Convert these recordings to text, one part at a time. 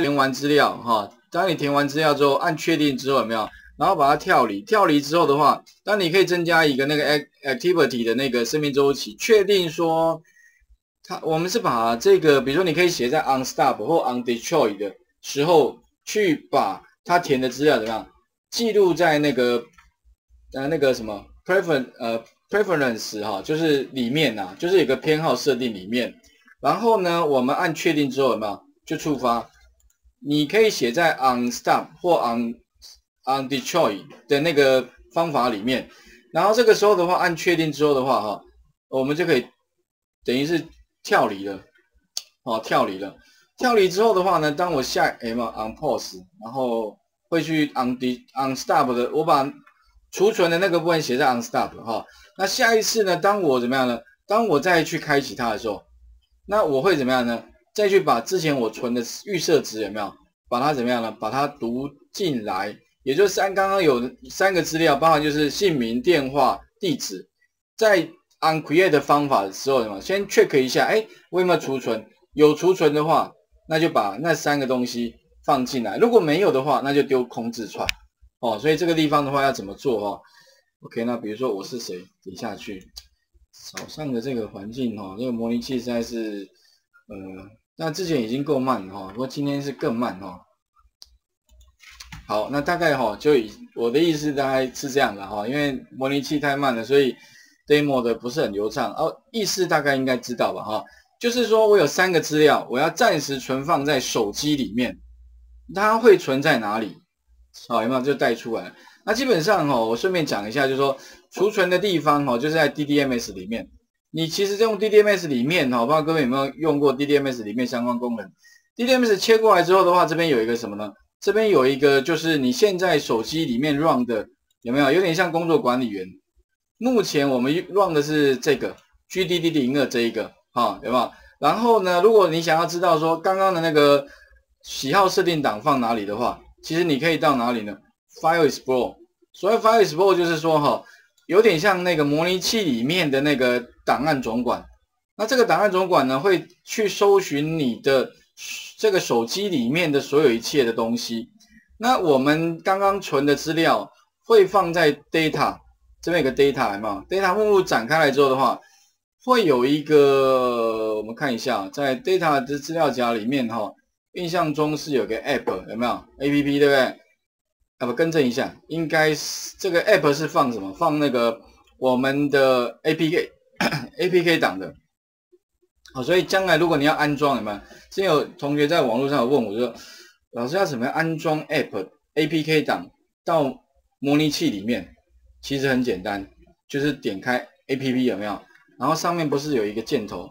填完资料哈，当你填完资料之后，按确定之后有没有？然后把它跳离，跳离之后的话，当你可以增加一个那个 activity 的那个生命周期，确定说它，我们是把这个，比如说你可以写在 on stop 或 on destroy 的时候，去把它填的资料怎么样记录在那个呃那个什么 preference 呃 preference 哈，就是里面呐，就是有个偏好设定里面，然后呢，我们按确定之后有没有就触发？你可以写在 on stop 或 on on destroy 的那个方法里面，然后这个时候的话，按确定之后的话，哈，我们就可以等于是跳离了，哦，跳离了，跳离之后的话呢，当我下 M on pause，然后会去 on d on stop 的，我把储存的那个部分写在 on stop 哈，那下一次呢，当我怎么样呢？当我再去开启它的时候，那我会怎么样呢？再去把之前我存的预设值有没有，把它怎么样呢？把它读进来。也就是三刚刚有三个资料，包含就是姓名、电话、地址，在 on create 的方法的时候，什么先 check 一下，哎，我有没有储存？有储存的话，那就把那三个东西放进来；如果没有的话，那就丢空字串。哦，所以这个地方的话要怎么做？哈，OK，那比如说我是谁，点下去，早上的这个环境，哈，这个模拟器实在是，呃，那之前已经够慢哈，不过今天是更慢哈。好，那大概哈就以我的意思大概是这样的哈，因为模拟器太慢了，所以 demo 的不是很流畅哦。意思大概应该知道吧哈，就是说我有三个资料，我要暂时存放在手机里面，它会存在哪里？好，有没有就带出来？那基本上哈，我顺便讲一下，就是说储存的地方哈，就是在 DDMS 里面。你其实用 DDMS 里面哈，不知道各位有没有用过 DDMS 里面相关功能？DDMS 切过来之后的话，这边有一个什么呢？这边有一个，就是你现在手机里面 run 的有没有？有点像工作管理员。目前我们 run 的是这个 GDD 零二这一个，哈，有没有？然后呢，如果你想要知道说刚刚的那个喜好设定档放哪里的话，其实你可以到哪里呢？File Explorer。所谓 File Explorer 就是说哈，有点像那个模拟器里面的那个档案总管。那这个档案总管呢，会去搜寻你的。这个手机里面的所有一切的东西，那我们刚刚存的资料会放在 data 这边有个 data 嘛？data 目录展开来之后的话，会有一个我们看一下，在 data 的资料夹里面哈，印象中是有个 app 有没有？app 对不对？啊不，更正一下，应该是这个 app 是放什么？放那个我们的 apk apk 档的。好，所以将来如果你要安装，有没有？之前有同学在网络上有问我，说老师要怎么样安装 App APK 档到模拟器里面？其实很简单，就是点开 APP 有没有？然后上面不是有一个箭头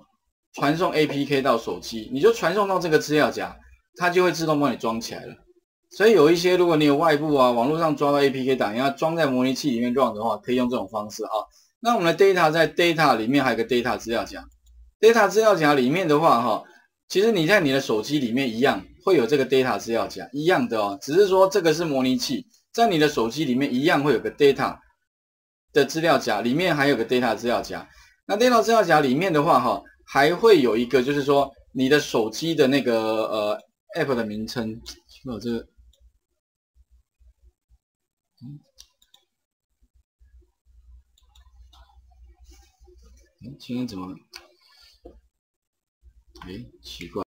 传送 APK 到手机，你就传送到这个资料夹，它就会自动帮你装起来了。所以有一些如果你有外部啊网络上抓到 APK 档你要装在模拟器里面装的话，可以用这种方式啊。那我们的 data 在 data 里面还有个 data 资料夹。data 资料夹里面的话，哈，其实你在你的手机里面一样会有这个 data 资料夹，一样的哦，只是说这个是模拟器，在你的手机里面一样会有个 data 的资料夹，里面还有个 data 资料夹。那 data 资料夹里面的话，哈，还会有一个就是说你的手机的那个呃 app 的名称，有这个，今天怎么？哎，奇怪。